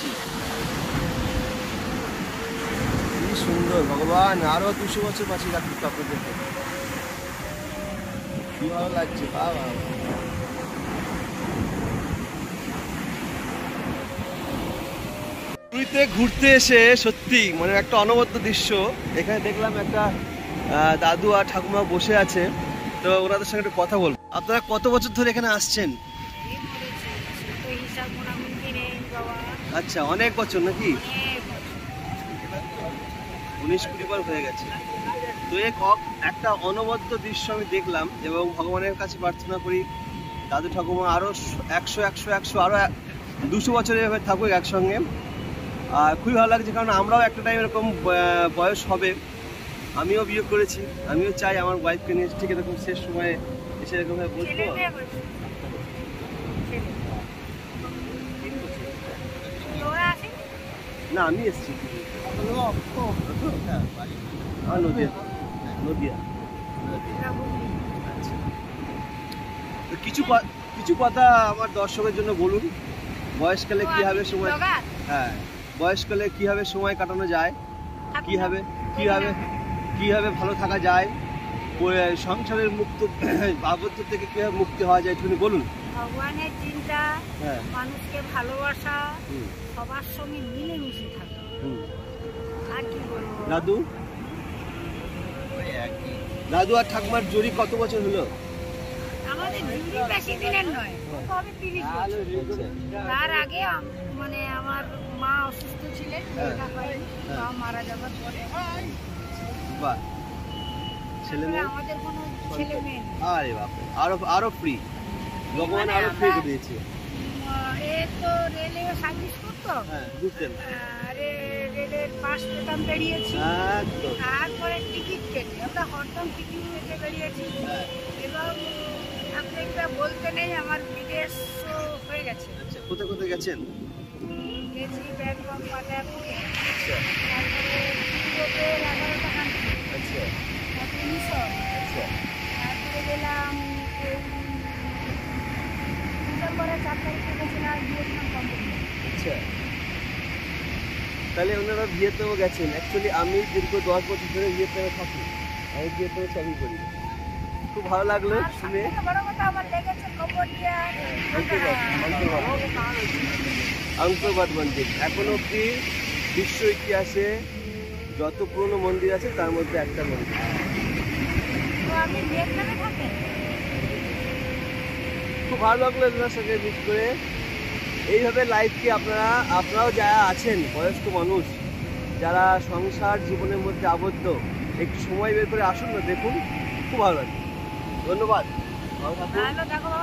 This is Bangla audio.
যাচ্ছি কি সুন্দর ভগবান আরও দুশো বছর বাঁচিয়ে রাখুক আপনাদেরকে কি ভালো লাগছে বাবা পুরীতে ঘুরতে এসে সত্যি মানে একটা অনবদ্য দৃশ্য। এখানে দেখলাম একটা আহ, দাদু আর ঠাকুমা বসে আছে। তো ওনাদের সঙ্গে একটু কথা বলব। আপনারা কত বছর ধরে এখানে আসছেন? বাবা। আচ্ছা অনেক বছর নাকি? উনিশ কুড়ি বার হয়ে গেছে। তো এক একটা অনবদ্য দৃশ্য আমি দেখলাম এবং ভগবানের কাছে প্রার্থনা করি, দাদু ঠাকুমা আরও একশো একশো একশো আরও দুশো বছরের এভাবে থাকুক একসঙ্গে। আর খুবই ভালো লাগছে কারণ আমরাও একটা টাইম এরকম বয়স হবে। আমিও বিয়ে করেছি, আমিও চাই আমার ওয়াইফকে নিয়ে ঠিক এরকম শেষ সময়ে এসে এরকম ভাবে বসবো ছেলে মেয়ে বলছে ছেলে তোরা আসেনি না আমি এসেছি। আমার নদিয়া। নদিয়া। তোরা বুঝলি আচ্ছা। তো কিছু কিছু কথা আমার দর্শকের জন্য বলুন। বয়সকালে কীভাবে সময় হ্যাঁ বয়সকালে কীভাবে সময় কাটানো যায়? কীভাবে কীভাবে কীভাবে ভালো থাকা যায়? সংসারের মুক্ত আবদ্ধ থেকে কীভাবে মুক্তি হওয়া যায় একটুখানি বলুন। ভগবানের চিন্তা হ্যাঁ। মানুষকে ভালোবাসা সবার সঙ্গে মিলেমিশে থাকা। আর কি বলব? দাদু দাদু আর ঠাকুমার জড়ি কত বছর হলো? আমাদের জুড়ি বেশি দিনের নয় হবে তিরিশ বছর? তার আগে মানে আমার মা অসুস্থ ছিলেন হ্যাঁ। হয়নি হ্যাঁ। মা মারা যাবার পরে। বাহ। ছেলে মেয়ে? আমাদের কোনো ছেলে মেয়ে নেই। আরে বাপরে আরও আরও ফ্রি ভগবান মানে আরও ফ্রি দিয়েছে। এ তো রেলে সার্ভিস করতো? হ্যাঁ বুঝলেন রেলের পাশ পেতাম বেরিয়েছি। তারপরে টিকিট কেটে আমরা হরদম টিকিট কেটে বেরিয়েছি। এবং আপনি একটা বলতে নেই আমার বিদেশ হয়ে গেছে। আচ্ছা কোথায় কোথায় গেছেন? গেছি ব্যাংকক পাটাপুরে আচ্ছা। তারপরে এগারোটা আচ্ছা। চার তারিখে গেছিলাম ভিয়েতনাম কোম্পানি আচ্ছা। তাহলে ওনারা ভিয়েতনামও গেছেন। অ্যাকচুয়ালি আমি দীর্ঘ দশ বছর ধরে ভিয়েতনামে থাকি। আমি ভিয়েতনামে চাকরি করি। খুব ভালো লাগল শুনে। আংকরবাদ মন্দির। এখনও অব্দি বিশ্ব ইতিহাসে যত পুরনো মন্দির আছে তার মধ্যে একটা মন্দির। তো আপনি ভিয়েতনামে থাকেন খুব ভালো লাগল আপনার সঙ্গে মিট করে। এইভাবে লাইফকে আপনারা, আপনারাও যারা আছেন, বয়স্ক মানুষ, যারা সংসার জীবনের মধ্যে আবদ্ধ, একটু সময় বের করে আসুন না, দেখুন, খুব ভালো লাগে ধন্যবাদ। ভালো থাকুন।